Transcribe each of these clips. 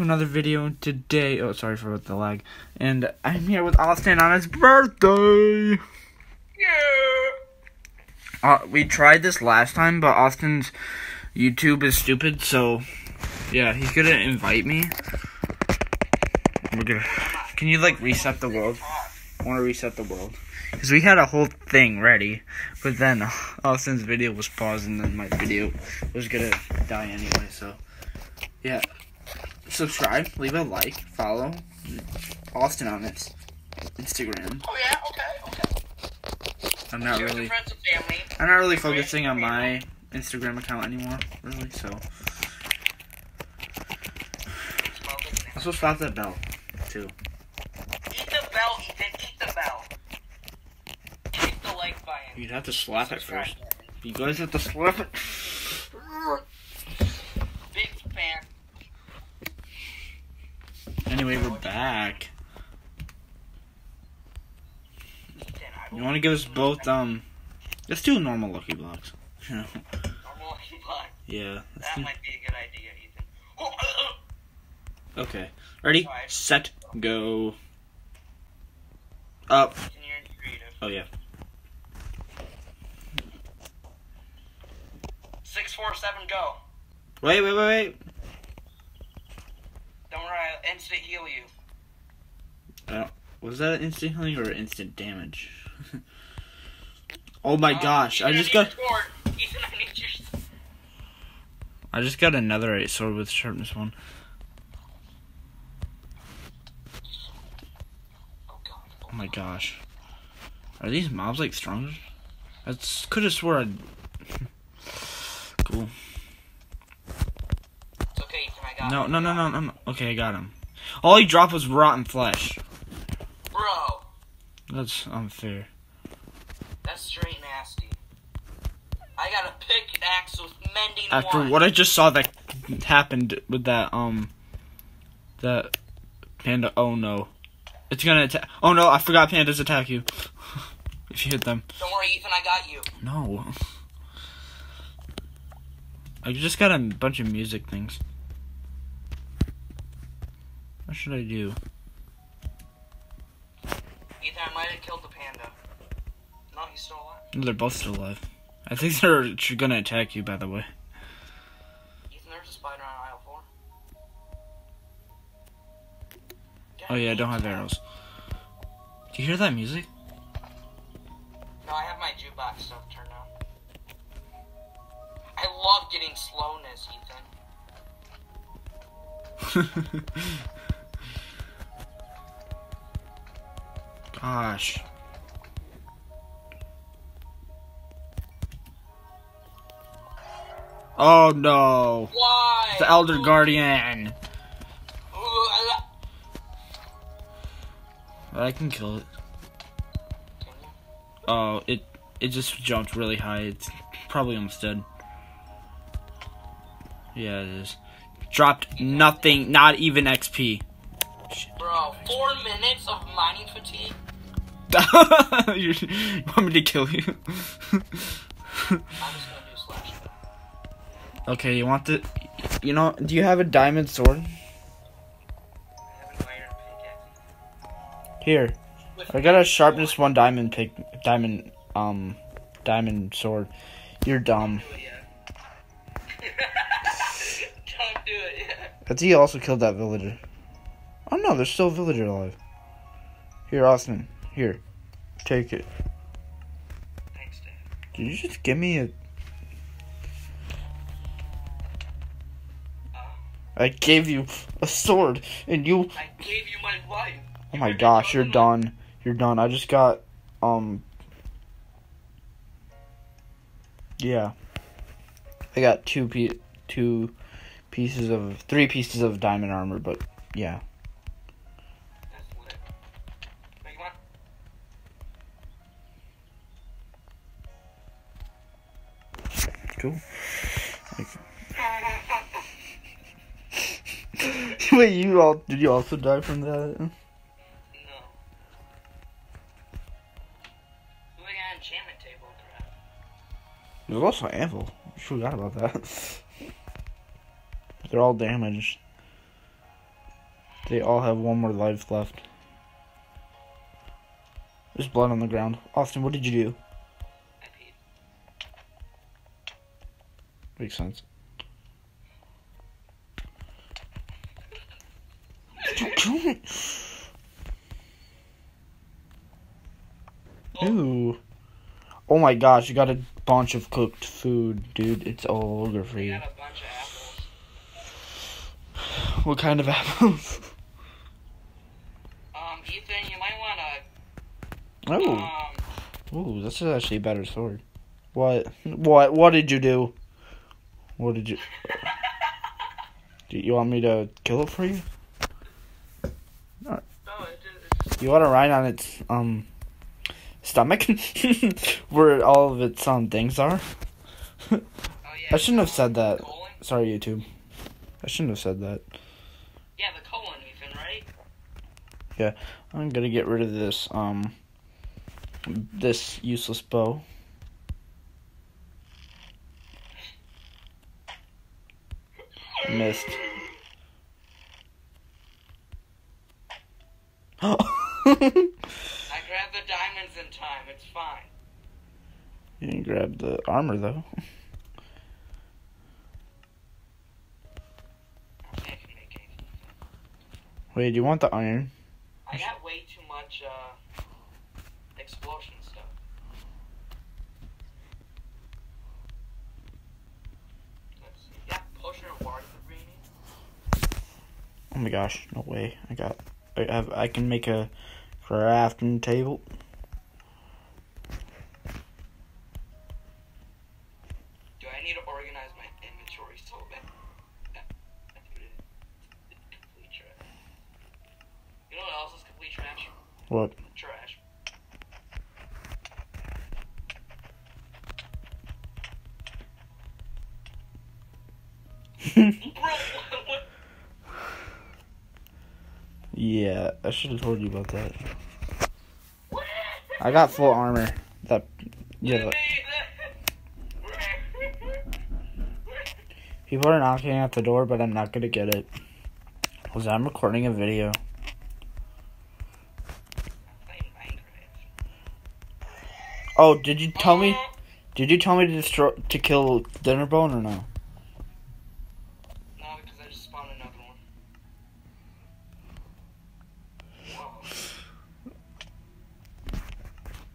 to another video today. Oh, sorry for the lag. And I'm here with Austin on his birthday. Yeah. Uh, we tried this last time, but Austin's YouTube is stupid, so yeah, he's gonna invite me. We're gonna. Can you like reset the world? I want to reset the world because we had a whole thing ready, but then Austin's video was paused, and then my video was gonna die anyway. So yeah, subscribe, leave a like, follow Austin on his Instagram. Oh yeah. Okay. Okay. I'm not Here's really. friends and family. I'm not really focusing on my Instagram account anymore, really. So I'm supposed to stop that bell too. Eat the bell, Ethan. Eat the bell. Hit the like button. You'd have to slap it first. You guys have to slap it. Big fan. Anyway, we're back. Ethan, I You will want to give us both um? Let's do normal lucky blocks. normal lucky block. yeah. That do- might be a good idea, Ethan. Oh, Okay. Ready? Five. Set. Go. Up. Ethan, you're in creative. Oh yeah. Six, four, seven, go. Wait, wait, wait, wait. Don't worry, I'll instant heal you. Was that instant healing or instant damage? oh my Uh, gosh! I just need got. Ethan, I need your. I just got another eight sword with sharpness one. Oh god. Oh my gosh. Are these mobs like stronger? I could have swore I'd. cool. It's okay, Ethan. I got No, it. no, no, no, no, no. Okay, I got him. All he dropped was rotten flesh. Bro, That's unfair. Straight nasty. I got a pickaxe with mending After one. what I just saw that happened with that, um. That panda. Oh no. It's gonna attack. Oh no, I forgot pandas attack you. if you hit them. Don't worry, Ethan. I got you. No. I just got a bunch of music things. What should I do? Ethan, I might have killed the panda. No, he's still alive. They're both still alive. I think they're gonna attack you, by the way. Ethan, there's a spider on aisle four. Oh yeah, I don't have arrows. Do you hear that music? No, I have my jukebox stuff turned on. I love getting slowness, Ethan. Gosh. Oh no. Why? The Elder Guardian. I can kill it. Oh, it it just jumped really high. It's probably almost dead. Yeah, it is. Dropped nothing, not even XP. Bro, four minutes of mining fatigue? you you want me to kill you? okay, you want the. You know, do you have a diamond sword? I have an iron pickaxe. Here. I got a sharpness one diamond pick. Diamond, um, diamond sword. You're dumb. Do it yet. Don't do it yet. But he also killed that villager. Oh no, there's still a villager alive. Here, Austin. Here. Take it. Thanks, Dad. Did you just give me a. I gave you a sword, and you. I gave you my life. Oh my gosh, you're done. You're done. I just got, um. Yeah. I got two pe- two pieces of three pieces of diamond armor, but yeah. Cool. lit. Wait, you want? Cool. Wait, you all did you also die from that? No. We got enchantment table, crap. There's also anvil. I forgot about that. They're all damaged. They all have one more life left. There's blood on the ground. Austin, what did you do? I peed. Makes sense. Ooh. Oh my gosh, you got a bunch of cooked food, dude. It's all over for you. got a bunch of apples. What kind of apples? Um, Ethan, you might wanna, Oh. um, Ooh, this is actually a better sword. What? What? What did you do? What did you? Do you want me to kill it for you? No, it just, it's just You want to ride on its um stomach, where all of its um things are? oh yeah. I shouldn't have said that. Sorry, YouTube. I shouldn't have said that. Yeah, the colon, Ethan, right? Yeah, I'm gonna get rid of this um this useless bow. Missed. I grabbed the diamonds in time. It's fine. you didn't grab the armor though. I can make anything. Wait, do you want the iron? I got way too much uh, explosion stuff. Let's see. Yeah, potion of water. Oh my gosh, no way. I got I have I can make a crafting table. Do I need to organize my inventory so bad? Yeah, I put it in complete trash. You know what else is complete trash? What? Trash. Bro, what? Yeah, I should have told you about that. I got full armor. That yeah. but People are knocking at the door, but I'm not gonna get it. Cause I'm recording a video. Oh, did you tell me? Did you tell me to destroy to kill Dinnerbone or no? No, because I just spawned another one. Whoa.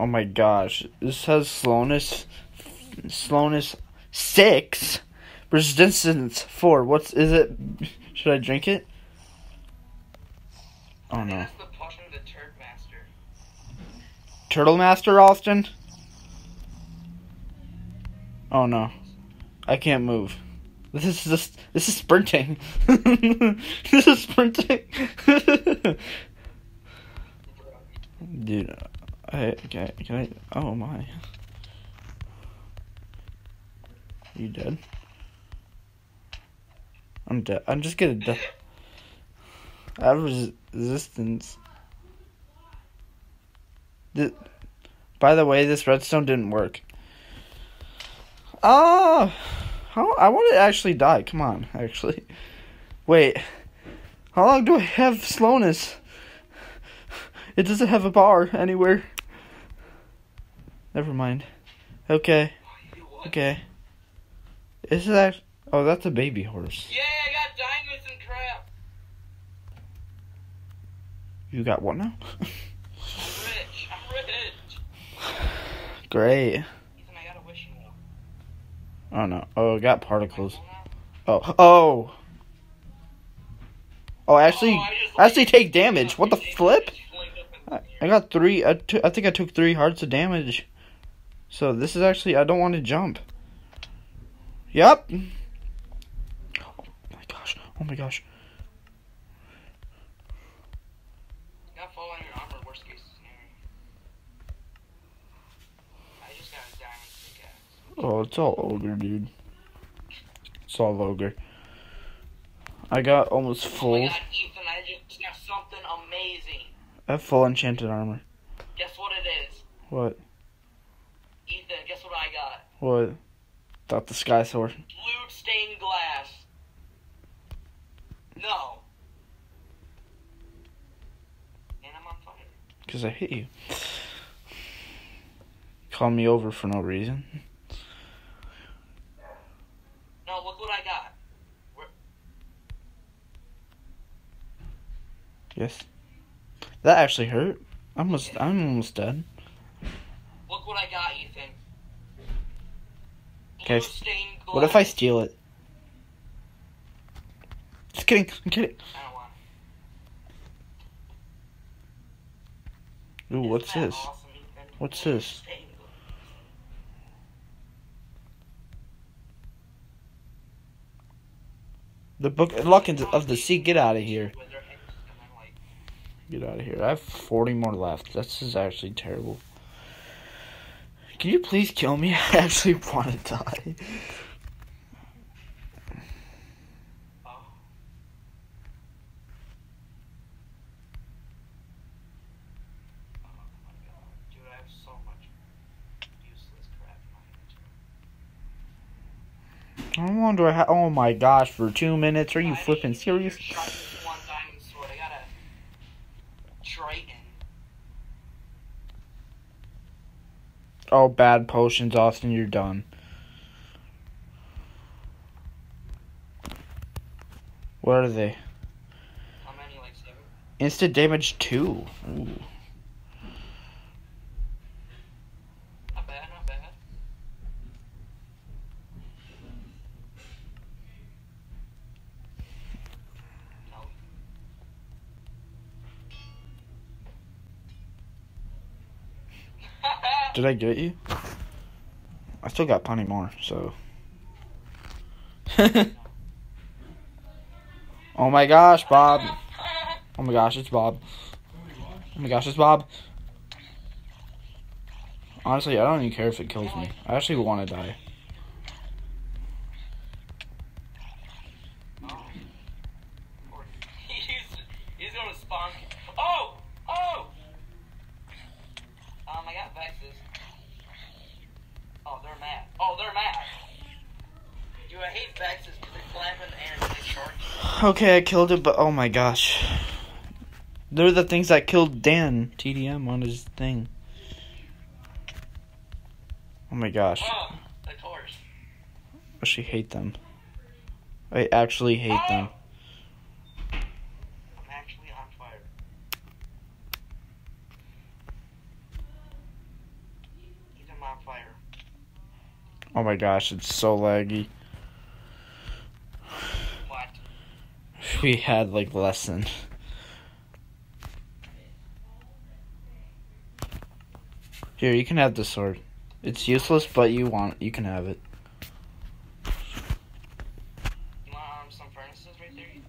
Oh my gosh, this has slowness, slowness six, resistance four. What's is it? Should I drink it? Oh no, the potion of the Turd Master. Turtle Master Austin. Oh no, I can't move. This is just this is sprinting. this is sprinting. Dude, Can I, can I? Oh my. You dead? I'm dead. I'm just gonna die. I have res- resistance. Th- By the way, this redstone didn't work. Ah, how I want to actually die. Come on, actually. Wait, how long do I have slowness? It doesn't have a bar anywhere. Never mind. Okay, okay. Is that? Oh, that's a baby horse. Yeah, I got diamonds and crap. You got what now? I'm rich. I'm rich. Great. Ethan, I got a wishing well. Oh no. Oh, I got particles. Am I full now? Oh, oh. Oh, actually, Oh, I actually take damage. What the flip? flicked up in I, I got three. I, I think I took three hearts of damage. So this is actually. I don't want to jump. Yep. Oh my gosh. Oh my gosh. Got full on your armor, worst case scenario. I just got a diamond pickaxe. Oh, it's all ogre, dude. It's all ogre. I got almost Oh full. god, Ethan, I just got something amazing. I have full enchanted armor. Guess what it is? What? Ethan, guess what I got? What? Thought the sky sword. Blue stained glass. No. Because I hit you. Call me over for no reason. No, look what I got. Yes. That actually hurt. I'm almost, I'm almost dead. Look what I got, Ethan. What if I steal it? Just kidding. I'm kidding. I don't want. Ooh, what's this? What's this? The book Luck of the Sea. Get out of here. With their heads, and I'm like, Get out of here. I have 40 more left. This is actually terrible. Can you please kill me? I actually want to die. How long do I have? Oh my gosh, for two minutes? Are you flipping serious? try this one diamond sword. I got a trident. Oh, bad potions, Austin. You're done. What are they? How many? Like seven? Instant damage two. Ooh. Not bad, not bad. No. Did I get you? I still got plenty more, so. oh my gosh, Bob. Oh my gosh, it's Bob. Oh my gosh, it's Bob. Honestly, I don't even care if it kills me. I actually want to die. Oh. He's, he's gonna spawn. Oh! Oh! Um, I got Vexes. Oh, they're mad. Oh, they're mad. Dude, I hate Vexes because they flap in the air and they charge you. Okay, I killed it, but oh my gosh. They're the things that killed Dan TDM on his thing. Oh my gosh. Oh. I actually oh, hate them. I actually hate them. I'm actually on fire. Ethan, on fire. Oh my gosh, it's so laggy. What? We had like less than. Here, you can have the sword. It's useless, but you want you can have it. You want some furnaces right there, Ethan?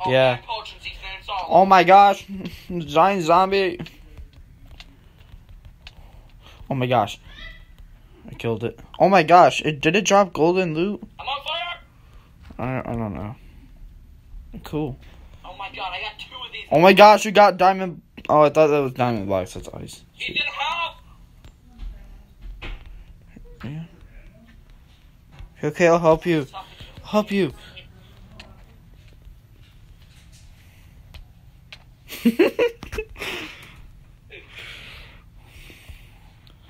Oh, Yeah. man, Potions, Ethan, it's all Oh my gosh, giant zombie! Oh my gosh, I killed it. Oh my gosh, it did it drop golden loot? I'm on fire! I I don't know. Cool. Oh my god, I got two of these. Oh my gosh, you got diamond. Oh, I thought that was diamond blocks. That's ice. Ethan, help! Yeah. Okay, I'll help you. Stop it. Help you.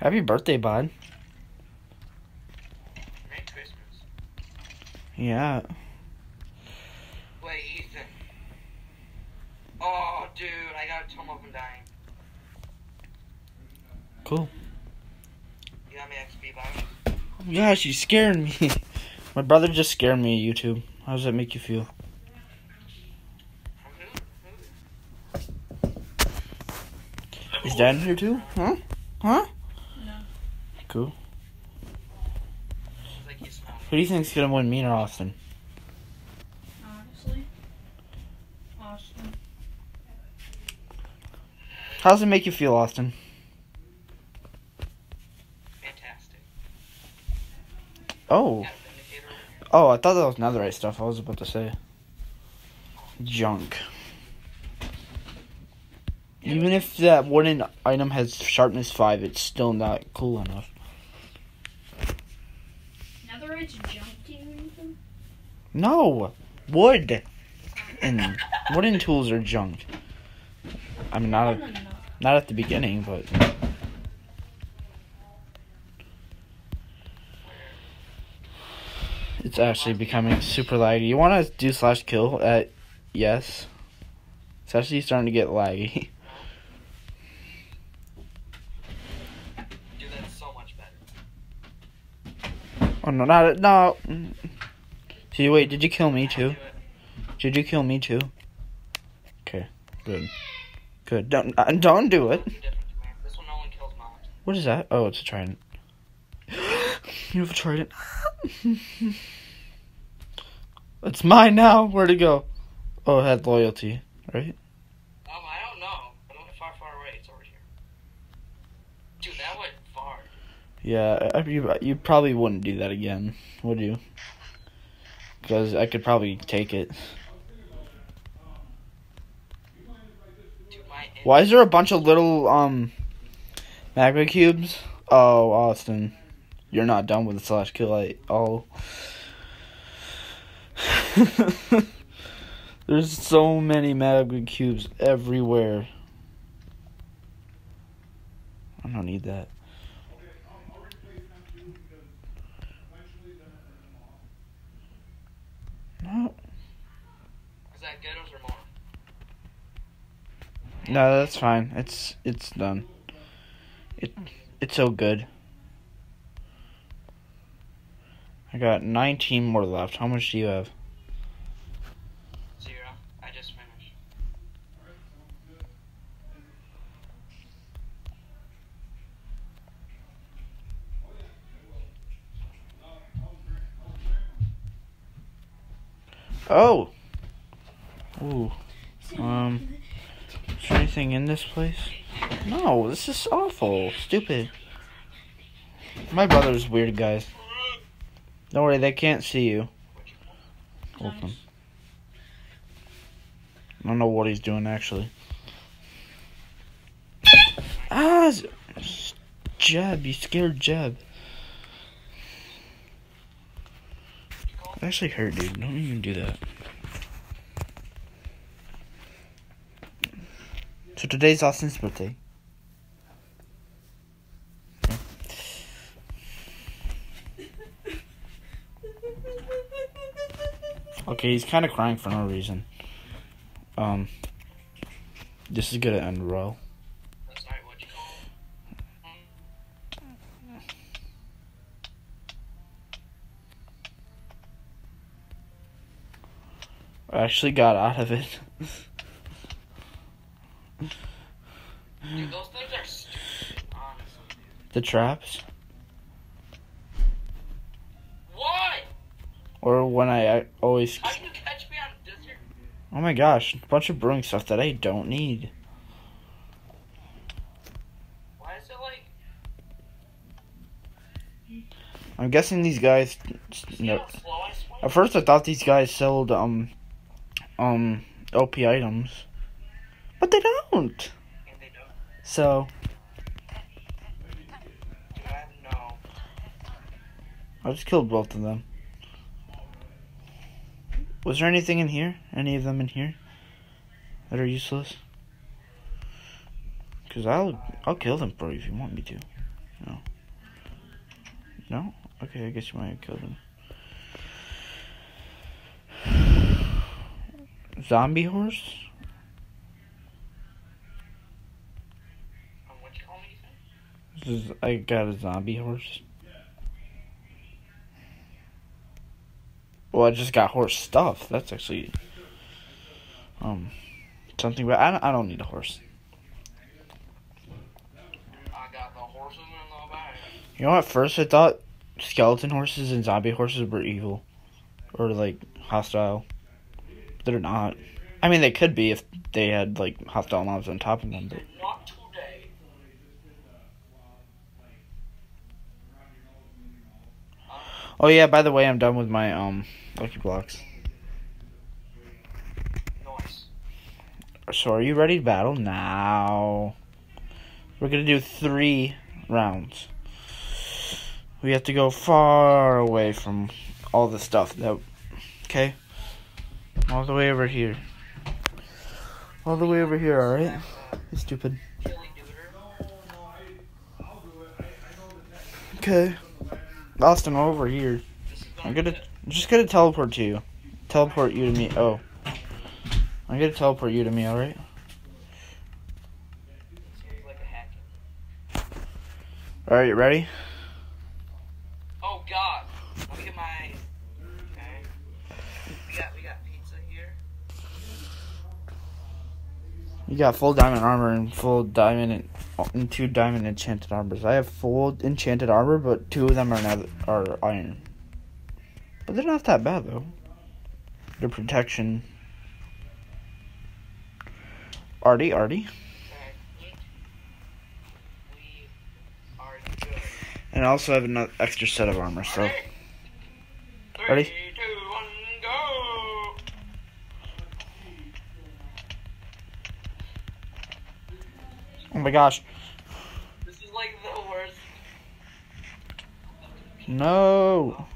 Happy birthday, bud. Merry Christmas. Yeah. Wait, Ethan. Oh, dude, I got a Totem of Undying. Cool. You got me XP bonus? Oh my gosh, you scared me. My brother just scared me at YouTube. How does that make you feel? From who? Who? Is Dad in here too? Huh? Huh? No. Cool. It's like he's found Who do you think's gonna win, me or Austin? Honestly. Austin. How does it make you feel, Austin? fantastic. Oh. Got a vindicator over here. Oh, I thought that was netherite stuff. I was about to say. Junk. Even if that wooden item has sharpness 5, it's still not cool enough. Netherite's junk to you, Ethan? No! Wood! And wooden tools are junk. I mean, No, not no, no, no. Not at the beginning, but it's actually becoming super laggy. You want to do slash kill at yes? It's actually starting to get laggy. Dude, that's so much better. Oh no, not no. See, wait, did you kill me too? Did you kill me too? Okay, good, good. Don't uh, don't do it. Two different commands. This one only kills mobs. What is that? Oh, it's a trident. you have a trident. it's mine now. Where'd it go? Oh, it had loyalty, right? Um, I don't know. I don't know far, far away. It's over here. Dude, that went far. Yeah, I, you you probably wouldn't do that again, would you? Because I could probably take it. Dude, my Why is there a bunch of little um magma cubes? Oh, Austin, you're not done with the slash kill. I oh. There's so many magma cubes everywhere. I don't need that. No, Is that or more? No, that's fine. It's it's done. It it's so good. I got 19 more left. How much do you have? Zero. I just finished. Oh. Ooh. Um. Anything in this place? No, this is awful. Stupid. My brother's weird, guys. Don't worry, they can't see you. Open. I don't know what he's doing actually. Ah, Jeb, you scared Jeb. That actually hurt, dude. Don't even do that. So today's Austin's birthday. Okay, he's kind of crying for no reason. Um, this is gonna end well. I actually got out of it. Dude, those things are stupid, honestly. The traps, Why? or when I, I always. How you catch me on desert? Oh my gosh, a bunch of brewing stuff that I don't need. Why is it like. I'm guessing these guys. No, know how slow I swim? at first I thought these guys sold um, um, OP items, but they don't. And they don't. So I just killed both of them. Was there anything in here? Any of them in here that are useless? Cause I'll I'll kill them for you if you want me to. No. No? Okay, I guess you might have killed them. Zombie horse? What you call me, you said? This is, I got a zombie horse. Well, I just got horse stuff. That's actually um something, but I don't, I don't need a horse. I got the horses in the bag. You know, at first I thought skeleton horses and zombie horses were evil or like hostile. They're not. I mean, they could be if they had like hostile mobs on top of them. But Not today. Oh yeah, by the way, I'm done with my um lucky blocks. Nice. So are you ready to battle now? We're gonna do three rounds. We have to go far away from all the stuff that. Okay. All the way over here. All the way over here. All right. Uh, stupid. Chili Austin, over here. I'm gonna gonna just gonna teleport to you. Teleport you to me. Oh. I'm gonna teleport you to me, alright? Seems like a hack. Alright, you ready? Oh God! Let me get my. Okay. We got we got pizza here. You got full diamond armor and full diamond and, and two diamond enchanted armors. I have full enchanted armor, but two of them are now are iron. But they're not that bad though. Their protection. Artie, Artie. And I also have an extra set of armor, so. Alright. My gosh. This is like the worst. No.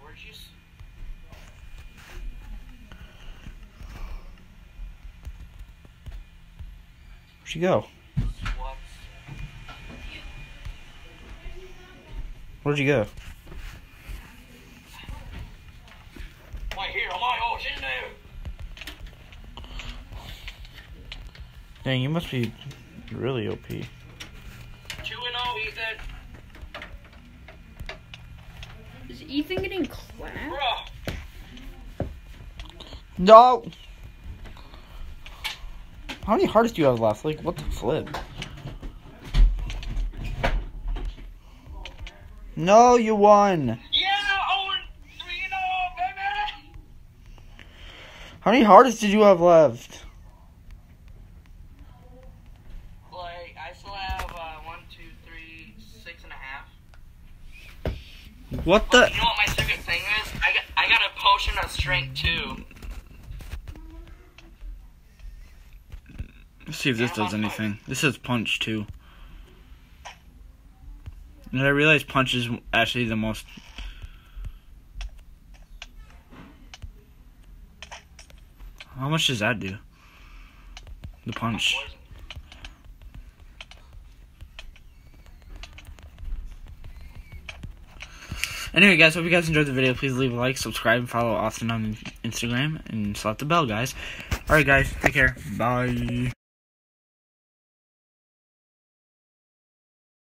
Where'd you? she go? Where'd you go? Wait here, am I all in there? Dang, you must be really OP. Two and oh, Ethan. Is Ethan getting clapped? No. How many hearts do you have left? Like, what the flip? No, you won. Yeah, oh, and three and oh, baby. How many hearts did you have left? Like I still have uh, one, two, three, six and a half. What the? you know what my second thing is? I got I got a potion of strength too. Let's see if this does anything. This says punch too. And I realize punch is actually the most. How much does that do? The punch. Anyway, guys, hope you guys enjoyed the video. Please leave a like, subscribe, and follow Austin on Instagram, and slap the bell, guys. Alright, guys, take care. Bye.